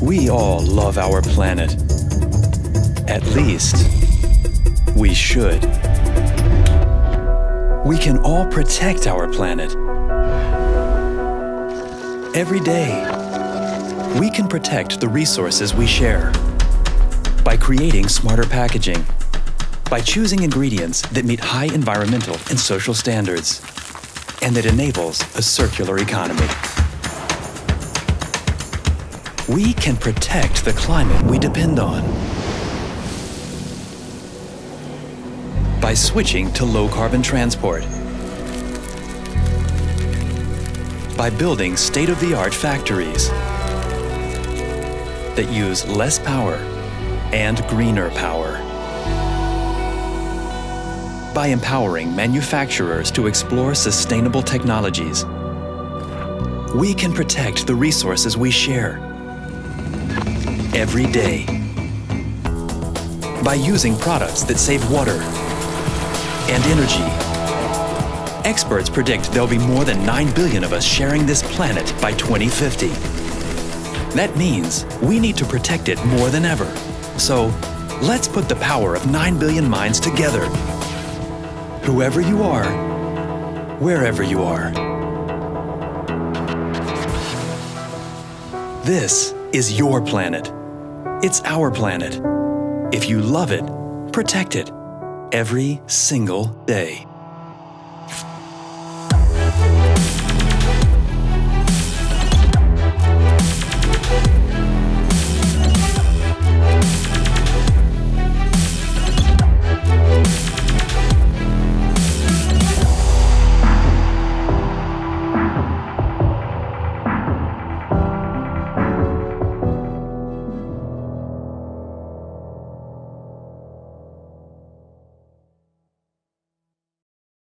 We all love our planet. At least, we should. We can all protect our planet. Every day, we can protect the resources we share by creating smarter packaging, by choosing ingredients that meet high environmental and social standards, and that enables a circular economy. We can protect the climate we depend on by switching to low-carbon transport, by building state-of-the-art factories that use less power and greener power. By empowering manufacturers to explore sustainable technologies, we can protect the resources we share every day. By using products that save water and energy. Experts predict there'll be more than 9 billion of us sharing this planet by 2050. That means we need to protect it more than ever. So, let's put the power of 9 billion minds together. Whoever you are, wherever you are. This is your planet. It's our planet. If you love it, protect it every single day.